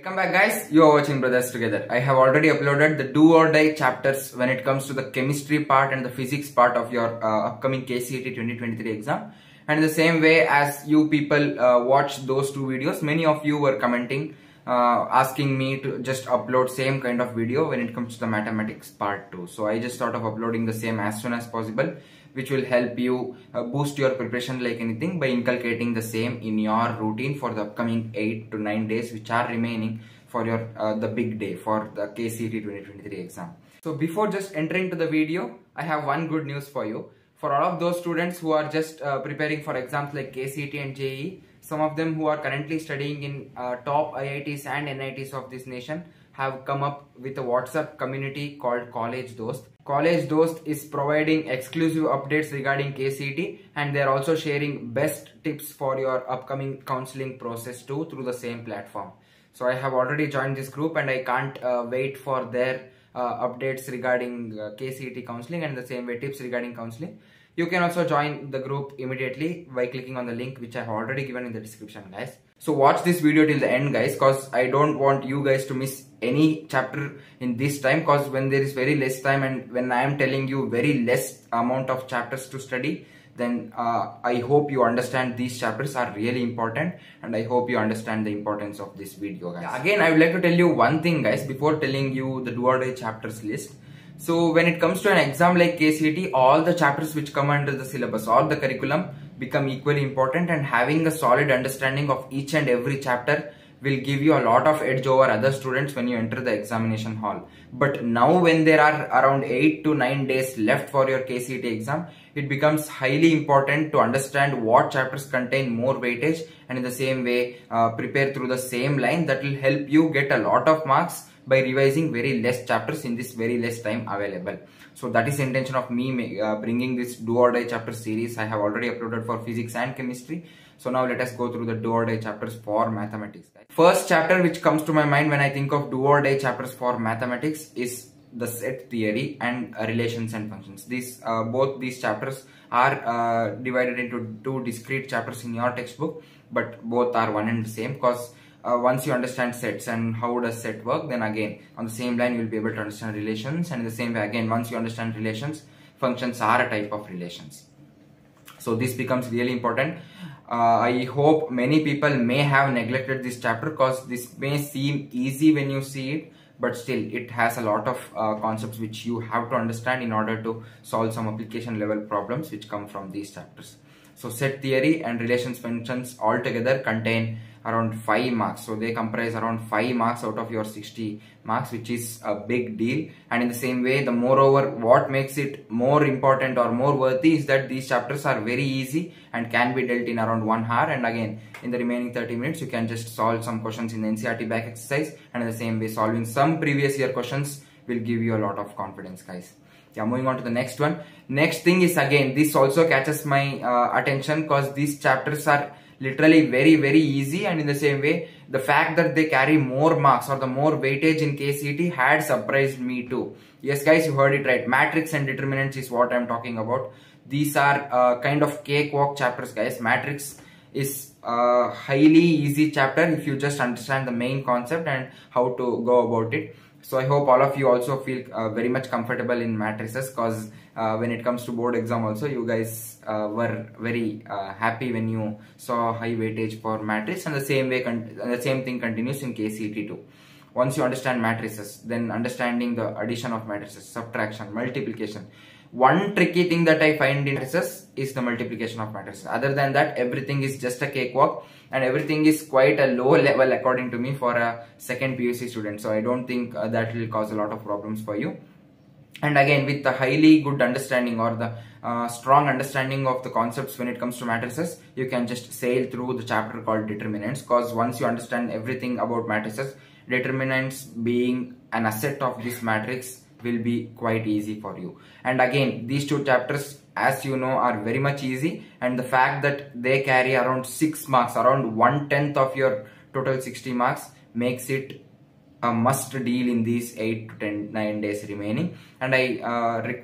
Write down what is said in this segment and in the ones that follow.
Welcome back guys, you are watching Brothers Together. I have already uploaded the do or die chapters when it comes to the chemistry part and the physics part of your uh, upcoming KCET 2023 exam. And the same way as you people uh, watch those two videos, many of you were commenting uh, asking me to just upload same kind of video when it comes to the mathematics part too. So I just thought of uploading the same as soon as possible which will help you uh, boost your preparation like anything by inculcating the same in your routine for the upcoming 8 to 9 days which are remaining for your uh, the big day for the KCET 2023 exam. So before just entering to the video, I have one good news for you. For all of those students who are just uh, preparing for exams like KCET and JEE, some of them who are currently studying in uh, top IITs and NITs of this nation have come up with a WhatsApp community called College Dost. College Dost is providing exclusive updates regarding KCET and they are also sharing best tips for your upcoming counseling process too through the same platform. So I have already joined this group and I can't uh, wait for their uh, updates regarding uh, KCET counseling and the same way tips regarding counseling. You can also join the group immediately by clicking on the link which I have already given in the description guys. So watch this video till the end guys cause I don't want you guys to miss any chapter in this time cause when there is very less time and when I am telling you very less amount of chapters to study then uh, I hope you understand these chapters are really important and I hope you understand the importance of this video guys. Again I would like to tell you one thing guys before telling you the do or die chapters list. So when it comes to an exam like KCET, all the chapters which come under the syllabus or the curriculum become equally important and having a solid understanding of each and every chapter will give you a lot of edge over other students when you enter the examination hall. But now when there are around 8 to 9 days left for your KCET exam, it becomes highly important to understand what chapters contain more weightage and in the same way uh, prepare through the same line that will help you get a lot of marks by revising very less chapters in this very less time available. So that is intention of me uh, bringing this do or die chapter series. I have already uploaded for physics and chemistry. So now let us go through the do or die chapters for mathematics. First chapter which comes to my mind when I think of do or die chapters for mathematics is the set theory and uh, relations and functions. These uh, both these chapters are uh, divided into two discrete chapters in your textbook, but both are one and the same because uh, once you understand sets and how does set work then again on the same line you will be able to understand relations. And in the same way again once you understand relations functions are a type of relations. So this becomes really important. Uh, i hope many people may have neglected this chapter because this may seem easy when you see it but still it has a lot of uh, concepts which you have to understand in order to solve some application level problems which come from these chapters. So set theory and relations functions altogether contain around 5 marks. So they comprise around 5 marks out of your 60 marks which is a big deal. And in the same way the moreover what makes it more important or more worthy is that these chapters are very easy and can be dealt in around 1 hour. And again in the remaining 30 minutes you can just solve some questions in the NCERT back exercise. And in the same way solving some previous year questions will give you a lot of confidence guys. Yeah moving on to the next one. Next thing is again this also catches my uh, attention because these chapters are literally very very easy and in the same way the fact that they carry more marks or the more weightage in KCET had surprised me too. Yes guys you heard it right matrix and determinants is what I'm talking about. These are uh, kind of cakewalk chapters guys. Matrix is a highly easy chapter if you just understand the main concept and how to go about it so i hope all of you also feel uh, very much comfortable in matrices because uh, when it comes to board exam also you guys uh, were very uh, happy when you saw high weightage for matrix and the same way the same thing continues in kcet too once you understand matrices then understanding the addition of matrices subtraction multiplication one tricky thing that I find in matrices is the multiplication of matrices. Other than that, everything is just a cakewalk and everything is quite a low level according to me for a second PUC student. So I don't think uh, that will cause a lot of problems for you. And again, with the highly good understanding or the uh, strong understanding of the concepts when it comes to matrices, you can just sail through the chapter called determinants. Because once you understand everything about matrices, determinants being an asset of this matrix will be quite easy for you. And again these two chapters as you know are very much easy. And the fact that they carry around 6 marks around one tenth of your total 60 marks makes it a must deal in these 8 to 10 9 days remaining and I, uh, re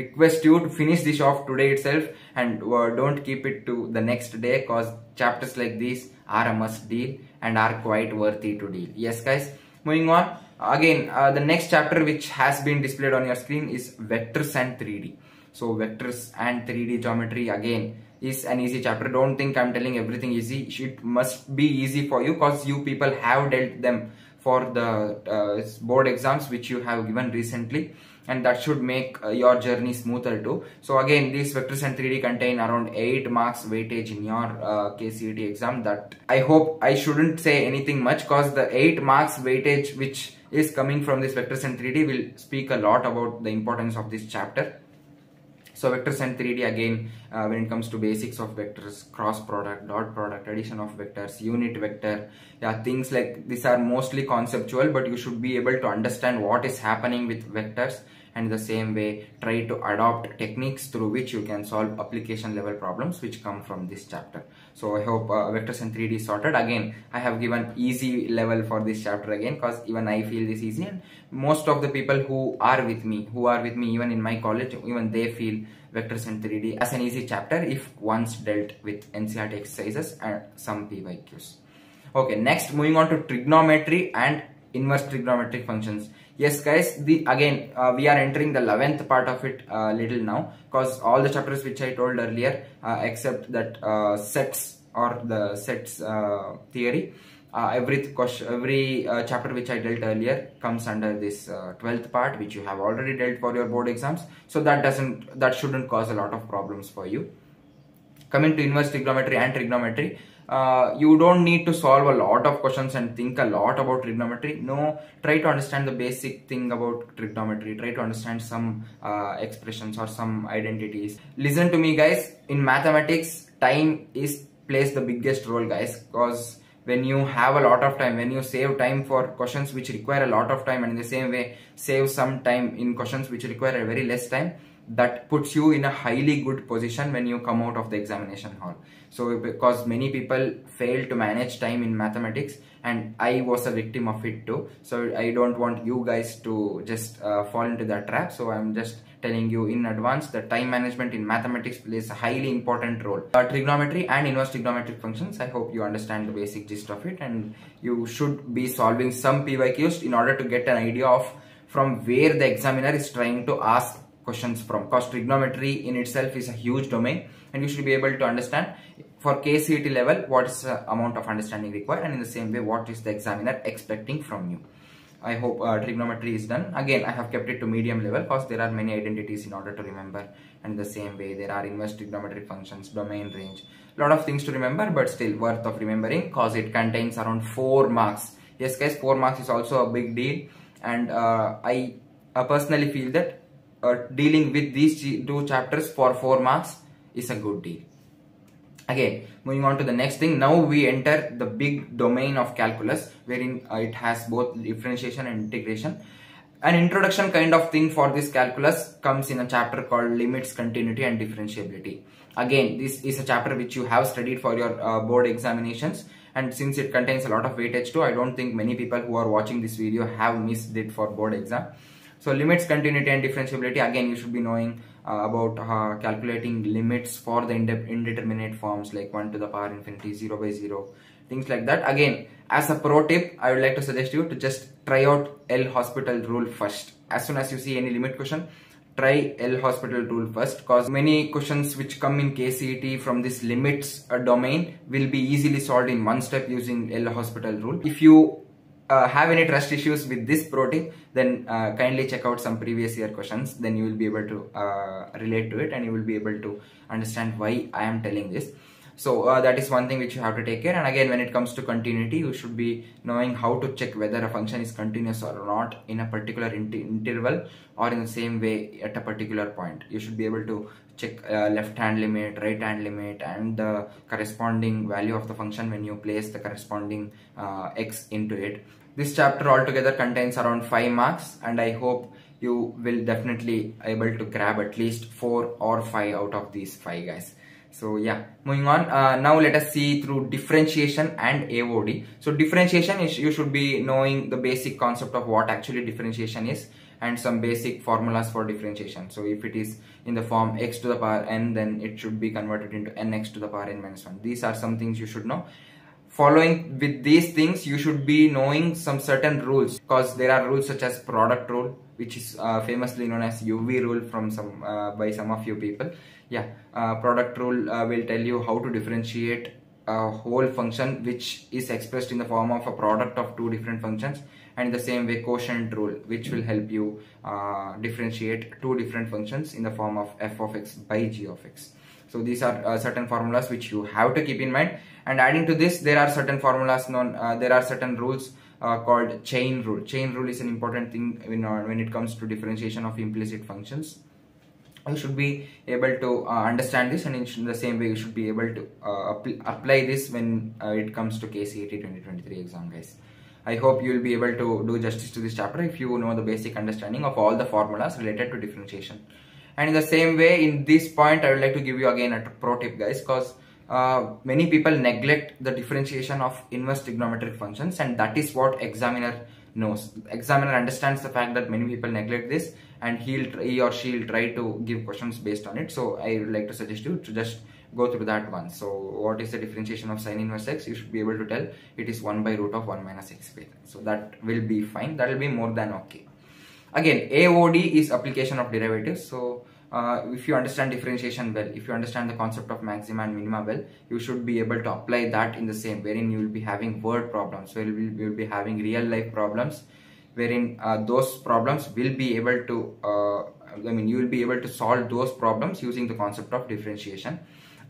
request you to finish this off today itself and uh, don't keep it to the next day cause chapters like these are a must deal and are quite worthy to deal. Yes guys, moving on. Again, uh, the next chapter which has been displayed on your screen is vectors and 3D. So vectors and 3D geometry again is an easy chapter. Don't think I'm telling everything easy. It must be easy for you because you people have dealt them for the uh, board exams which you have given recently and that should make uh, your journey smoother too. So again, these vectors and 3D contain around 8 marks weightage in your uh, KCET exam that I hope I shouldn't say anything much because the 8 marks weightage which is coming from this vectors and 3D will speak a lot about the importance of this chapter. So vectors and 3D again, uh, when it comes to basics of vectors, cross product, dot product, addition of vectors, unit vector, yeah, things like these are mostly conceptual, but you should be able to understand what is happening with vectors and the same way try to adopt techniques through which you can solve application level problems which come from this chapter. So i hope uh, vectors and 3d sorted. Again i have given easy level for this chapter again because even i feel this easy. And most of the people who are with me who are with me even in my college even they feel vectors and 3d as an easy chapter if once dealt with ncert exercises and some pyqs okay next moving on to trigonometry and inverse trigonometric functions yes guys the again uh, we are entering the 11th part of it uh, little now because all the chapters which i told earlier uh, except that uh, sets or the sets uh, theory uh, every every chapter which i dealt earlier comes under this 12th part which you have already dealt for your board exams. So that doesn't that shouldn't cause a lot of problems for you. Coming to inverse trigonometry and trigonometry uh, you don't need to solve a lot of questions and think a lot about trigonometry. No, try to understand the basic thing about trigonometry. Try to understand some uh, expressions or some identities. Listen to me guys, in mathematics, time is plays the biggest role guys because when you have a lot of time when you save time for questions which require a lot of time and in the same way save some time in questions which require a very less time that puts you in a highly good position when you come out of the examination hall. So because many people fail to manage time in mathematics and i was a victim of it too. So i don't want you guys to just uh, fall into that trap. So i'm just telling you in advance that time management in mathematics plays a highly important role. Uh, trigonometry and inverse trigonometric functions i hope you understand the basic gist of it and you should be solving some pyqs in order to get an idea of from where the examiner is trying to ask questions from because trigonometry in itself is a huge domain and you should be able to understand for KCET level what is the amount of understanding required and in the same way what is the examiner expecting from you. I hope uh, trigonometry is done. Again, I have kept it to medium level because there are many identities in order to remember. And in the same way, there are inverse trigonometric functions, domain range, lot of things to remember, but still worth of remembering because it contains around 4 marks. Yes guys, 4 marks is also a big deal. And uh, I uh, personally feel that uh, dealing with these two chapters for 4 marks is a good deal. Again, moving on to the next thing, now we enter the big domain of calculus wherein uh, it has both differentiation and integration. An introduction kind of thing for this calculus comes in a chapter called limits, continuity and differentiability. Again, this is a chapter which you have studied for your uh, board examinations and since it contains a lot of weightage too, I don't think many people who are watching this video have missed it for board exam. So limits, continuity and differentiability again you should be knowing uh, about uh, calculating limits for the indeterminate forms like 1 to the power infinity, 0 by 0, things like that. Again, as a pro tip, I would like to suggest you to just try out L'Hospital rule first. As soon as you see any limit question, try L'Hospital rule first because many questions which come in KCET from this limits uh, domain will be easily solved in one step using L'Hospital rule. If you uh, have any trust issues with this pro tip then uh, kindly check out some previous year questions. Then you will be able to uh, relate to it and you will be able to understand why I am telling this so uh, that is one thing which you have to take care. And again when it comes to continuity you should be knowing how to check whether a function is continuous or not in a particular inter interval or in the same way at a particular point. You should be able to check uh, left hand limit right hand limit and the corresponding value of the function when you place the corresponding uh, x into it. This chapter altogether contains around 5 marks and I hope you will definitely able to grab at least 4 or 5 out of these 5 guys. So yeah, moving on. Uh, now let us see through differentiation and AOD. So differentiation is you should be knowing the basic concept of what actually differentiation is and some basic formulas for differentiation. So if it is in the form x to the power n then it should be converted into nx to the power n minus 1. These are some things you should know following with these things you should be knowing some certain rules because there are rules such as product rule which is uh, famously known as uv rule from some uh, by some of you people yeah uh, product rule uh, will tell you how to differentiate a whole function which is expressed in the form of a product of two different functions and the same way quotient rule which will help you uh, differentiate two different functions in the form of f of x by g of x. So these are uh, certain formulas which you have to keep in mind. And adding to this there are certain formulas known uh, there are certain rules uh, called chain rule. Chain rule is an important thing when, uh, when it comes to differentiation of implicit functions you should be able to uh, understand this and in the same way you should be able to uh, apply this when uh, it comes to KCET 2023 exam guys. I hope you will be able to do justice to this chapter if you know the basic understanding of all the formulas related to differentiation. And in the same way in this point I would like to give you again a pro tip guys because uh, many people neglect the differentiation of inverse trigonometric functions and that is what examiner knows. Examiner understands the fact that many people neglect this and he'll he or she will try to give questions based on it. So I would like to suggest you to just go through that one. So what is the differentiation of sine inverse x? You should be able to tell it is 1 by root of 1 minus x squared. So that will be fine. That will be more than okay. Again, AOD is application of derivatives. So uh, if you understand differentiation well, if you understand the concept of maxima and minima well, you should be able to apply that in the same wherein you will be having word problems, where you will be having real life problems, wherein uh, those problems will be able to, uh, I mean, you will be able to solve those problems using the concept of differentiation.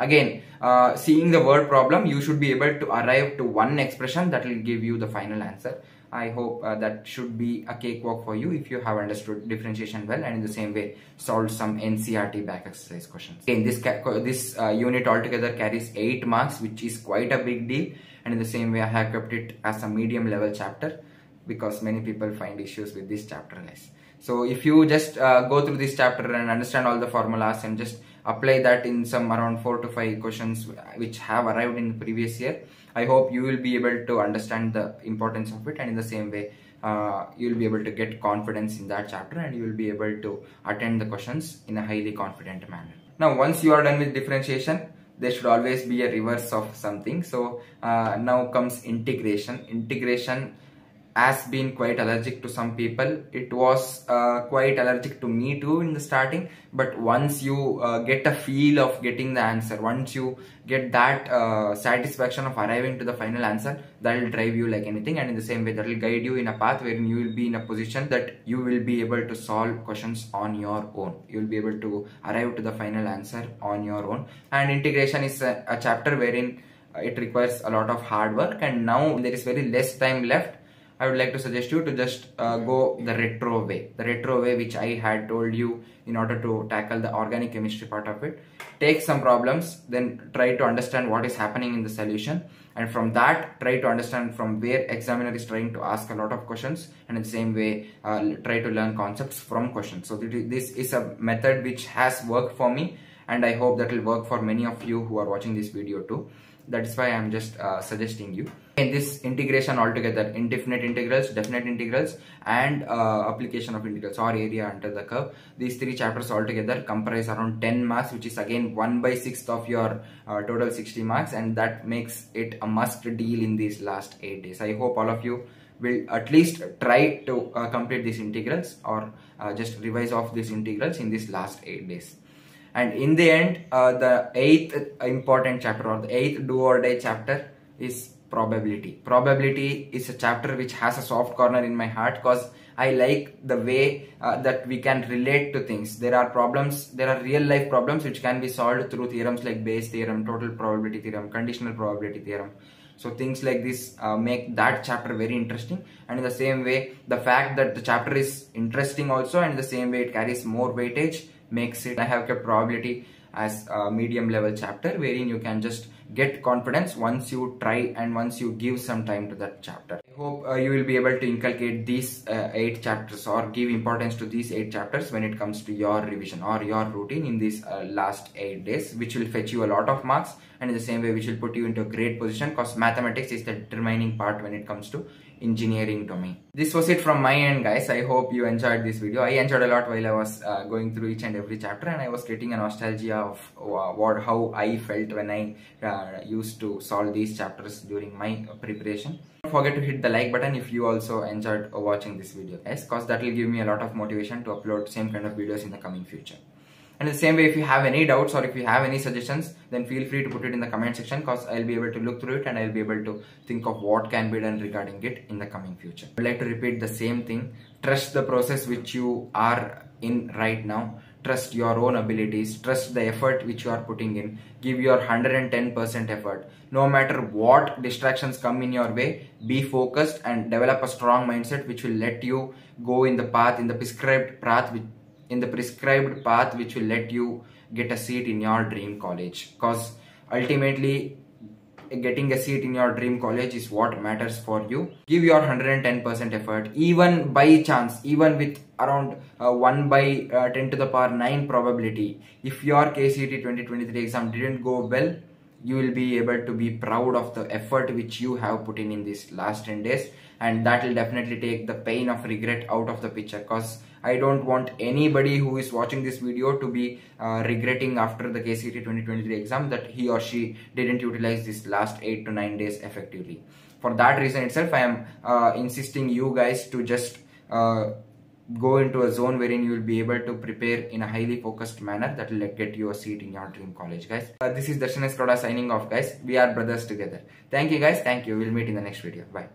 Again, uh, seeing the word problem, you should be able to arrive to one expression that will give you the final answer. I hope uh, that should be a cakewalk for you if you have understood differentiation well and in the same way solved some NCERT back exercise questions. In this this uh, unit altogether carries 8 marks which is quite a big deal and in the same way I have kept it as a medium level chapter because many people find issues with this chapter guys. So if you just uh, go through this chapter and understand all the formulas and just apply that in some around 4 to 5 questions which have arrived in the previous year I hope you will be able to understand the importance of it and in the same way uh, you will be able to get confidence in that chapter and you will be able to attend the questions in a highly confident manner. Now once you are done with differentiation there should always be a reverse of something so uh, now comes integration. Integration has been quite allergic to some people. It was uh, quite allergic to me too in the starting. But once you uh, get a feel of getting the answer, once you get that uh, satisfaction of arriving to the final answer, that will drive you like anything. And in the same way, that will guide you in a path where you will be in a position that you will be able to solve questions on your own. You will be able to arrive to the final answer on your own. And integration is a, a chapter wherein it requires a lot of hard work and now there is very less time left I would like to suggest you to just uh, go the retro way. The retro way which I had told you in order to tackle the organic chemistry part of it. Take some problems, then try to understand what is happening in the solution. And from that, try to understand from where examiner is trying to ask a lot of questions. And in the same way, uh, try to learn concepts from questions. So this is a method which has worked for me. And I hope that will work for many of you who are watching this video too that's why i'm just uh, suggesting you in this integration altogether indefinite integrals definite integrals and uh, application of integrals or area under the curve. These three chapters altogether comprise around 10 marks which is again 1 by 6th of your uh, total 60 marks and that makes it a must deal in these last 8 days. I hope all of you will at least try to uh, complete these integrals or uh, just revise off these integrals in these last 8 days. And in the end uh, the eighth important chapter or the eighth do or die chapter is probability. Probability is a chapter which has a soft corner in my heart because i like the way uh, that we can relate to things. There are problems there are real life problems which can be solved through theorems like bayes theorem total probability theorem conditional probability theorem. So things like this uh, make that chapter very interesting. And in the same way the fact that the chapter is interesting also and in the same way it carries more weightage makes it I have kept probability as a medium level chapter wherein you can just get confidence once you try and once you give some time to that chapter. I hope uh, you will be able to inculcate these uh, eight chapters or give importance to these eight chapters when it comes to your revision or your routine in these uh, last eight days which will fetch you a lot of marks and in the same way which will put you into a great position because mathematics is the determining part when it comes to engineering domain. This was it from my end guys. I hope you enjoyed this video. I enjoyed a lot while I was uh, going through each and every chapter and I was getting a nostalgia of uh, what how I felt when I uh, used to solve these chapters during my preparation. Don't forget to hit the like button if you also enjoyed watching this video guys cause that will give me a lot of motivation to upload same kind of videos in the coming future. And the same way, if you have any doubts or if you have any suggestions, then feel free to put it in the comment section because I'll be able to look through it and I'll be able to think of what can be done regarding it in the coming future. I'd like to repeat the same thing. Trust the process which you are in right now. Trust your own abilities. Trust the effort which you are putting in. Give your 110% effort. No matter what distractions come in your way, be focused and develop a strong mindset which will let you go in the path, in the prescribed path which in the prescribed path which will let you get a seat in your dream college. Because ultimately getting a seat in your dream college is what matters for you. Give your 110% effort. Even by chance even with around uh, 1 by uh, 10 to the power 9 probability if your KCET 2023 exam didn't go well you will be able to be proud of the effort which you have put in in these last 10 days. And that will definitely take the pain of regret out of the picture. Because I don't want anybody who is watching this video to be uh, regretting after the KCET 2023 exam that he or she didn't utilize this last 8 to 9 days effectively. For that reason itself, I am uh, insisting you guys to just uh, go into a zone wherein you will be able to prepare in a highly focused manner that will get you a seat in your dream college guys. Uh, this is Darshan S Gowda signing off guys. We are brothers together. Thank you guys. Thank you. We'll meet in the next video. Bye.